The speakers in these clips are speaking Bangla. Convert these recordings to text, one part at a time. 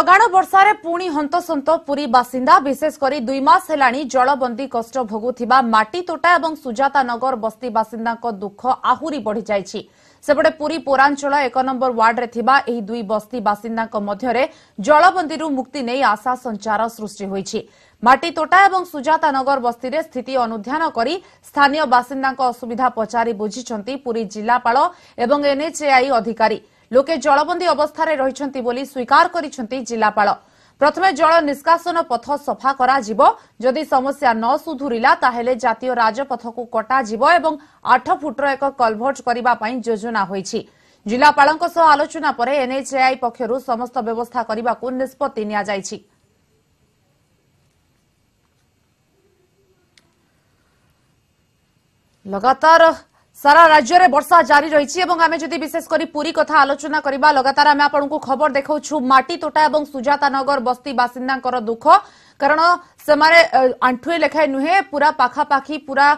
ଲଗାଣ ବର୍ଷାରେ ପୁଣି ହନ୍ତସନ୍ତ ପୁରୀ ବାସିନ୍ଦା ବିଶେଷକରି ଦୁଇମାସ ହେଲାଣି ଜଳବନ୍ଦୀ କଷ୍ଟ ଭୋଗୁଥିବା ମାଟିତୋଟା ଏବଂ ସୁଜାତାନଗର ବସ୍ତି ବାସିନ୍ଦାଙ୍କ ଦୁଃଖ ଆହୁରି ବଢ଼ିଯାଇଛି ସେପଟେ ପୁରୀ ପୌରାଞ୍ଚଳ ଏକ ନମ୍ଘର ୱାର୍ଡରେ ଥିବା ଏହି ଦୁଇ ବସ୍ତି ବାସିନ୍ଦାଙ୍କ ମଧ୍ୟରେ ଜଳବନ୍ଦୀରୁ ମୁକ୍ତି ନେଇ ଆଶା ସଞ୍ଚାର ସୃଷ୍ଟି ହୋଇଛି ମାଟିତୋଟା ଏବଂ ସୁଜାତାନଗର ବସ୍ତିରେ ସ୍ଥିତି ଅନୁଧ୍ୟାନ କରି ସ୍ଥାନୀୟ ବାସିନ୍ଦାଙ୍କ ଅସୁବିଧା ପଚାରି ବୁଝିଛନ୍ତି ପୁରୀ ଜିଲ୍ଲାପାଳ ଏବଂ ଏନ୍ଏଚ୍ଏଆଇ ଅଧିକାରୀ ଲୋକେ ଜଳବନ୍ଦୀ ଅବସ୍ଥାରେ ରହିଛନ୍ତି ବୋଲି ସ୍ୱୀକାର କରିଛନ୍ତି ଜିଲ୍ଲାପାଳ ପ୍ରଥମେ ଜଳ ନିଷ୍କାସନ ପଥ ସଫା କରାଯିବ ଯଦି ସମସ୍ୟା ନ ସୁଧୁରିଲା ତାହେଲେ ଜାତୀୟ ରାଜପଥକୁ କଟାଯିବ ଏବଂ ଆଠ ଫୁଟର ଏକ କଲଭର୍ଟ କରିବା ପାଇଁ ଯୋଜନା ହୋଇଛି ଜିଲ୍ଲାପାଳଙ୍କ ସହ ଆଲୋଚନା ପରେ ଏନ୍ଏଚ୍ଏଆଇ ପକ୍ଷରୁ ସମସ୍ତ ବ୍ୟବସ୍ଥା କରିବାକୁ ନିଷ୍ପଭି ନିଆଯାଇଛି ଲଗାତାର সারা রাজ্যের বর্ষা জারি রয়েছে এবং আমি যদি বিশেষ করে পুরী কথা আলোচনা করা লগাতার আমি আপনার খবর দেখাছু মাটি তোটা এবং সুজাতানগর বস্তি বাসিন্দাঙ্কর দুঃখ কারণ সে আঁঠুয়ে লেখায় নুহে পুরা পাখাপাখি পুরা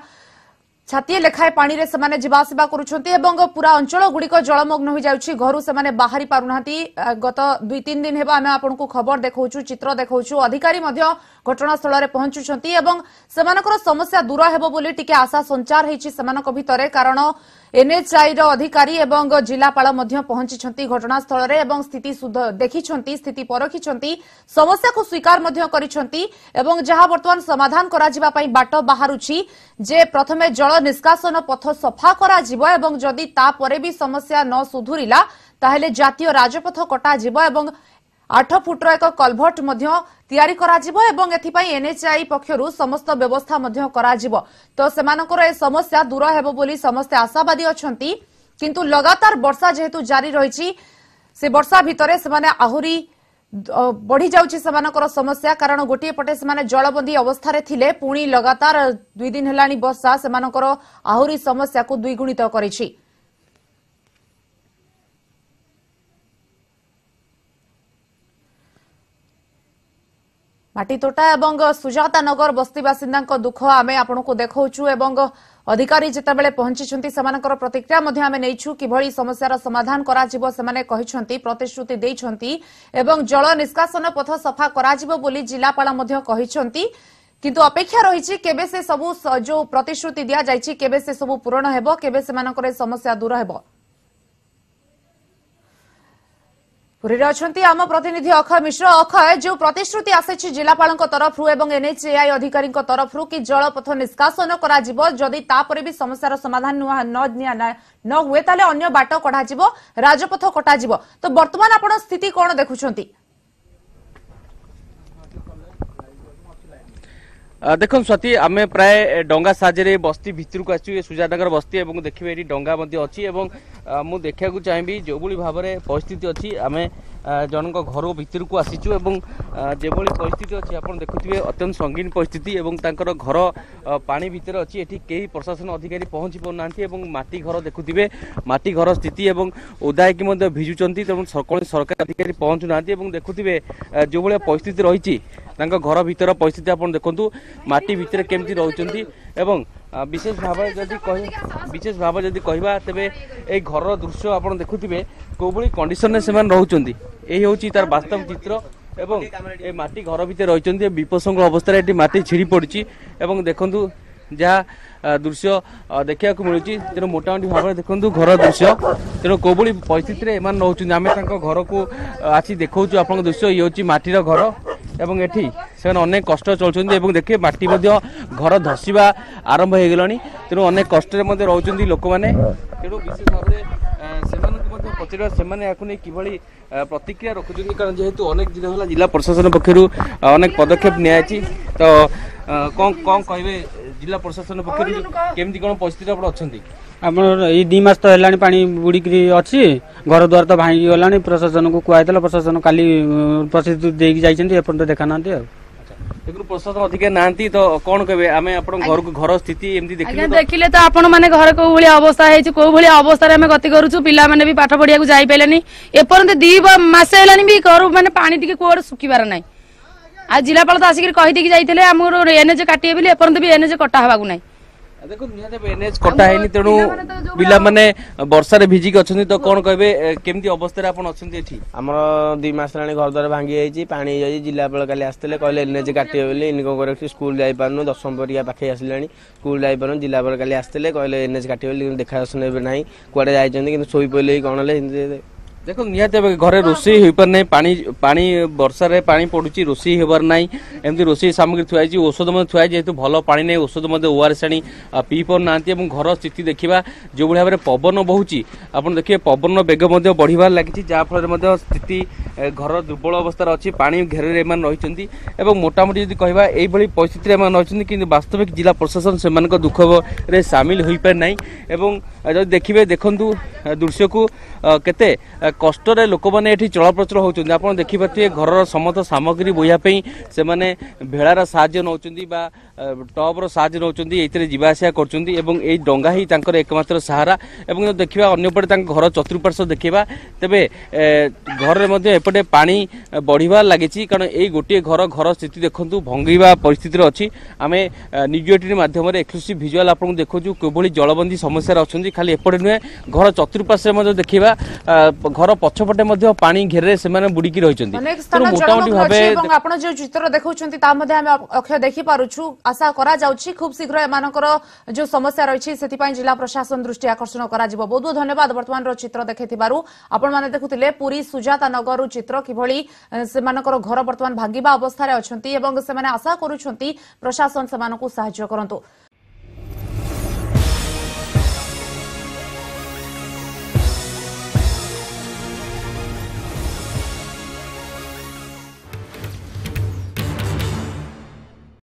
ছাতিয়ে লেখায় পাণিরে সেমানে যা আসা করুছেন এবং পুরা অঞ্চল গুড়িক জলমগ্ন হয়ে যাচ্ছে ঘর সেমানে বাহারি পারু না গত দুই তিন দিন হব আমি আপনার খবর দেখাউছু চিত্র দেখাউছু অধিকারী ঘটনাস্থলের পৌঁছুচ্ছেন এবং সেমানকর সমস্যা দূর হব বলে টিকে আশা সঞ্চার হয়েছে সেমানক ভিতরে কারণ এনএচআইর অধিকারী এবং জেলাপাল পৌঁছিছেন ঘটনাস্থলের এবং স্থিতি দেখিছেন স্থিতি পরখিছেন সমস্যাকে স্বীকার করেছেন এবং যা বর্তমান সমাধান করা বাট বাহুছি যে প্রথমে জল নিষ্কাশন পথ সফা করা যাব এবং যদি তাপরে বি সমস্যা ন সুধুরিলা তাহলে জাতীয় রাজপথ কটা যাব এবং আঠ ফুটর এক কলভট মধ্য ତିଆରି କରାଯିବ ଏବଂ ଏଥିପାଇଁ ଏନ୍ଏଚ୍ଆଇ ପକ୍ଷରୁ ସମସ୍ତ ବ୍ୟବସ୍ଥା ମଧ୍ୟ କରାଯିବ ତ ସେମାନଙ୍କର ଏ ସମସ୍ୟା ଦୂର ହେବ ବୋଲି ସମସ୍ତେ ଆଶାବାଦୀ ଅଛନ୍ତି କିନ୍ତୁ ଲଗାତାର ବର୍ଷା ଯେହେତୁ ଜାରି ରହିଛି ସେ ବର୍ଷା ଭିତରେ ସେମାନେ ଆହୁରି ବଢ଼ିଯାଉଛି ସେମାନଙ୍କର ସମସ୍ୟା କାରଣ ଗୋଟିଏ ପଟେ ସେମାନେ ଜଳବନ୍ଦୀ ଅବସ୍ଥାରେ ଥିଲେ ପୁଣି ଲଗାତାର ଦୁଇ ଦିନ ହେଲାଣି ବର୍ଷା ସେମାନଙ୍କର ଆହୁରି ସମସ୍ୟାକୁ ଦ୍ୱିଗୁଣିତ କରିଛି ମାଟିତୋଟା ଏବଂ ସୁଜାତାନଗର ବସ୍ତି ବାସିନ୍ଦାଙ୍କ ଦୁଃଖ ଆମେ ଆପଣଙ୍କୁ ଦେଖାଉଛୁ ଏବଂ ଅଧିକାରୀ ଯେତେବେଳେ ପହଞ୍ଚିଛନ୍ତି ସେମାନଙ୍କର ପ୍ରତିକ୍ରିୟା ମଧ୍ୟ ଆମେ ନେଇଛୁ କିଭଳି ସମସ୍ୟାର ସମାଧାନ କରାଯିବ ସେମାନେ କହିଛନ୍ତି ପ୍ରତିଶ୍ରୁତି ଦେଇଛନ୍ତି ଏବଂ ଜଳ ନିଷ୍କାସନ ପଥ ସଫା କରାଯିବ ବୋଲି ଜିଲ୍ଲାପାଳ ମଧ୍ୟ କହିଛନ୍ତି কিন্তু অপেক্ষা রয়েছে কেবে সে সবু যে প্রতিশ্রুতি দিয়া যাই কেবে সে সবু পূরণ হব কেবে সে সমস্যা দূর হব ପୁରୀରେ ଅଛନ୍ତି ଆମ ପ୍ରତିନିଧି ଅକ୍ଷୟ ମିଶ୍ର ଅକ୍ଷୟ ଯେଉଁ ପ୍ରତିଶ୍ରୁତି ଆସିଛି ଜିଲ୍ଲାପାଳଙ୍କ ତରଫରୁ ଏବଂ ଏନ୍ଏଚ୍ଏଆଇ ଅଧିକାରୀଙ୍କ ତରଫରୁ କି ଜଳପଥ ନିଷ୍କାସନ କରାଯିବ ଯଦି ତାପରେ ବି ସମସ୍ୟାର ସମାଧାନ ନ ହୁଏ ତାହେଲେ ଅନ୍ୟ ବାଟ କଢାଯିବ ରାଜପଥ କଟାଯିବ ତ ବର୍ତ୍ତମାନ ଆପଣ ସ୍ଥିତି କ'ଣ ଦେଖୁଛନ୍ତି দেখুন স্ୱାତି ଆମେ ପ୍ରାୟ ଡଙ୍ଗା ସାହାଯ୍ୟରେ ବସ୍ତି ଭିତରକୁ ଆସିଛୁ ଏ ସୁଜାତନଗର ବସ୍ତି ଏବଂ ଦେଖିବେ ଏଠି ଡଙ୍ଗା ମଧ୍ୟ ଅଛି ଏବଂ ମୁଁ ଦେଖିବାକୁ ଚାହିଁବି ଯେଉଁଭଳି ଭାବରେ ପରିସ୍ଥିତି ଅଛି ଆମେ ଜଣଙ୍କ ଘର ଭିତରକୁ ଆସିଛୁ ଏବଂ ଯେଭଳି ପରିସ୍ଥିତି ଅଛି ଆପଣ ଦେଖୁଥିବେ ଅତ୍ୟନ୍ତ ସଙ୍ଗୀନ ପରିସ୍ଥିତି ଏବଂ ତାଙ୍କର ଘର ପାଣି ଭିତରେ ଅଛି ଏଠି କେହି ପ୍ରଶାସନ ଅଧିକାରୀ ପହଞ୍ଚି ପାରୁନାହାନ୍ତି ଏବଂ ମାଟି ଘର ଦେଖୁଥିବେ ମାଟି ଘର ସ୍ଥିତି ଏବଂ ଓଦା ହେଇକି ମଧ୍ୟ ଭିଜୁଛନ୍ତି ତେଣୁ କୌଣସି ସରକାର ଅଧିକାରୀ ପହଞ୍ଚୁନାହାନ୍ତି ଏବଂ ଦେଖୁଥିବେ ଯେଉଁଭଳିଆ ପରିସ୍ଥିତି ରହିଛି ତାଙ୍କ ଘର ଭିତର ପରିସ୍ଥିତି ଆପଣ ଦେଖନ୍ତୁ ମାଟି ଭିତରେ କେମିତି ରହୁଛନ୍ତି ଏବଂ ବିଶେଷ ଭାବରେ ଯଦି ବିଶେଷ ଭାବରେ ଯଦି କହିବା ତେବେ ଏଇ ଘରର ଦୃଶ୍ୟ ଆପଣ ଦେଖୁଥିବେ କେଉଁଭଳି କଣ୍ଡିସନରେ ସେମାନେ ରହୁଛନ୍ତି ଏହି ହେଉଛି ତାର ବାସ୍ତବ ଚିତ୍ର ଏବଂ ଏ ମାଟି ଘର ଭିତରେ ରହିଛନ୍ତି ବିପଦସଙ୍ଗ ଅବସ୍ଥାରେ ଏଠି ମାଟି ଛିଡ଼ି ପଡ଼ିଛି ଏବଂ ଦେଖନ୍ତୁ ଯାହା ଦୃଶ୍ୟ ଦେଖିବାକୁ ମିଳୁଛି ତେଣୁ ମୋଟାମୋଟି ଭାବରେ ଦେଖନ୍ତୁ ଘର ଦୃଶ୍ୟ ତେଣୁ କୋଭଳି ପରିସ୍ଥିତିରେ ଏମାନେ ରହୁଛନ୍ତି ଆମେ ତାଙ୍କ ଘରକୁ ଆସି ଦେଖାଉଛୁ ଆପଣଙ୍କ ଦୃଶ୍ୟ ଇଏ ହେଉଛି ମାଟିର ଘର এবং এটি সে অনেক কষ্ট চলছেন এবং দেখি মাটি মধ্য ঘর ধসিবা আরম্ভ হয়ে গেল তে অনেক কষ্টরে মধ্যে রয়েছেন লোক মানে তেমন বিশেষ ভাবে ପଚାରିବା ସେମାନେ ଏହାକୁ ନେଇ କିଭଳି ପ୍ରତିକ୍ରିୟା ରଖୁଛନ୍ତି କାରଣ ଯେହେତୁ ଅନେକ ଦିନ ହେଲା ଜିଲ୍ଲା ପ୍ରଶାସନ ପକ୍ଷରୁ ଅନେକ ପଦକ୍ଷେପ ନିଆଯାଇଛି ତ कौ कंव कहबे जिल्ला প্রশাসন পক্ষে কেমতে কোন পরিস্থিতি পড় আছে আমাৰ ই দি মাসতে হেলানি पाणी বুঢ়ি গৰি আছে ঘৰৰ দুৱাৰটো ভাঙি গলানি প্রশাসনক কোৱাইদলা প্রশাসন কালি প্ৰস্থিত দেই গৈ যায়চেন এ পৰ্যন্ত দেখা না আদে এ কোন প্ৰশাসন অধিকে নাନ୍ତି ত কোণ কবে আমি আপোন ঘৰক ঘৰৰ স্থিতি এমতি দেখিলে দেখিলে তা আপোন মানে ঘৰক ওলৈ অৱস্থা হৈছে কোৱলৈ অৱস্থাত আমি গতী কৰোচু பிள்ளা মানেও পাঠ পঢ়ি যাবলৈ নাই এ পৰ্যন্ত দি মাসতে হেলানিও কৰো মানে पाणी টিকে কোৰ শুকি বৰা নাই ଆଉ ଜିଲ୍ଲାପାଳ ତ ଆସିକି କହିଦେଇକି ଯାଇଥିଲେ ଆମର ଏନ୍ଏଜ୍ କାଟିବେ ବୋଲି ଏପର୍ଯ୍ୟନ୍ତ ବି ଏନ୍ଏଜ୍ କଟା ହେବାକୁ ନାହିଁ ଦେଖନ୍ତୁ ନିହାତି ଏନ୍ଏଜ୍ କଟା ହେଇନି ତେଣୁ ପିଲାମାନେ ବର୍ଷାରେ ଭିଜିକି ଅଛନ୍ତି ତ କ'ଣ କହିବେ କେମିତି ଅବସ୍ଥାରେ ଆପଣ ଅଛନ୍ତି ଏଠି ଆମର ଦୁଇ ମାସ ହେଲାଣି ଘର ଦ୍ୱାର ଭାଙ୍ଗି ଯାଇଛି ପାଣି ହେଇଯାଇଛି ଜିଲ୍ଲାପାଳ କାଲି ଆସିଥିଲେ କହିଲେ ଏନ୍ଏଜ୍ କାଟିବେ ବୋଲି ଇନକମ୍ କରିକି ସ୍କୁଲ ଯାଇପାରୁନୁ ଦଶମ ପରୀକ୍ଷା ପାଖେଇ ଆସିଲାଣି ସ୍କୁଲ ଯାଇପାରୁନୁ ଜିଲ୍ଲାପାଳ କାଲି ଆସିଥିଲେ କହିଲେ ଏନ୍ଏଜ୍ କାଟିବେ ବୋଲି ଦେଖା ଦର୍ଶନ ଏବେ ନାହିଁ କୁଆଡ଼େ ଯାଇଛନ୍ତି କିନ୍ତୁ ଶୋଇପଡ଼ିଲେ କ'ଣ ହେଲେ দেখুন নিହାତି ଭାବେ ଘରେ ରୋଷେଇ ହୋଇପାରୁନାହିଁ ପାଣି ପାଣି ବର୍ଷାରେ ପାଣି ପଡ଼ୁଛି ରୋଷେଇ ହେବାର ନାହିଁ ଏମିତି ରୋଷେଇ ସାମଗ୍ରୀ ଥୁଆ ହେଇଛି ଔଷଧ ମଧ୍ୟ ଥୁଆ ହେଇଛି ଯେହେତୁ ଭଲ ପାଣି ନାହିଁ ଔଷଧ ମଧ୍ୟ ଓ ଆର୍ ଏସ୍ ଆଣି ପିଇ ପାରୁନାହାନ୍ତି ଏବଂ ଘର ସ୍ଥିତି ଦେଖିବା ଯେଉଁଭଳି ଭାବରେ ପବନ ବହୁଛି ଆପଣ ଦେଖିବେ ପବନର ବେଗ ମଧ୍ୟ ବଢ଼ିବାରେ ଲାଗିଛି ଯାହାଫଳରେ ମଧ୍ୟ ସ୍ଥିତି ଘର ଦୁର୍ବଳ ଅବସ୍ଥାରେ ଅଛି ପାଣି ଘେରରେ ଏମାନେ ରହିଛନ୍ତି ଏବଂ ମୋଟାମୋଟି ଯଦି କହିବା ଏଇଭଳି ପରିସ୍ଥିତିରେ ଏମାନେ ରହିଛନ୍ତି କିନ୍ତୁ ବାସ୍ତବିକ ଜିଲ୍ଲା ପ୍ରଶାସନ ସେମାନଙ୍କ ଦୁଃଖରେ ସାମିଲ ହୋଇପାରି ନାହିଁ ଏବଂ ଯଦି ଦେଖିବେ ଦେଖନ୍ତୁ ଦୃଶ୍ୟକୁ କେତେ কষ্টরে লোকমানে এটি চলপ্রচল হচ্ছেন আপনার দেখিপারে ঘরর সমস্ত সামগ্রী বইয়াপি সে ভেড়ার সাহায্য নৌ বা টব্র সাহায্য নৌ এইতে যা আসা করছেন এবং এই ডঙ্গা হি তাঁর একমাত্র সাহারা এবং দেখা অন্যপটে তাঁর ঘর চতুর্পার্শ্ব দেখা তবে ঘরের মধ্যে এপটে পা বড়িবার লাগিছি কারণ এই গোটিয়ে ঘর ঘর স্থিতি দেখুন ভঙ্গিবা পরিস্থিতির অছি আমি নিউজ এইটিন মাধ্যমে এক্সক্লুসিভ ভিজুয়াল আপনার দেখুছু কিভাবে জলবন্দী সমস্যার অনেক খালি এপটে নুহে ঘর চতুর্পার্শ্বে দেখা ঘর ঘর পছপটে মধ্যে পানি ঘেরে সেমানে বুড়িকি রয়েছেন তেণু মোটামুটি ভাবে আপন যে চিত্র দেখাউছন্তি তা মধ্যে আমি অক্ষয় দেখি পারুছু আশা করা যাউছি খুব শীঘ্র এমানকর যে সমস্যা রয়েছে সেতিপাই জেলা প্রশাসন দৃষ্টি আকর্ষণ করা যাব বহুত বহুত ধন্যবাদ বর্তমানর চিত্র দেখাইতিবারু আপন মানে দেখুতিলে পুরী সুজাতা নগরু চিত্র কিভଳି সেমানকর ঘর বর্তমান ভাঙ্গিবা অবস্থায় অছন্তি এবং সেমানে আশা করুছন্তি প্রশাসন সেমানকু সাহায্য করন্তু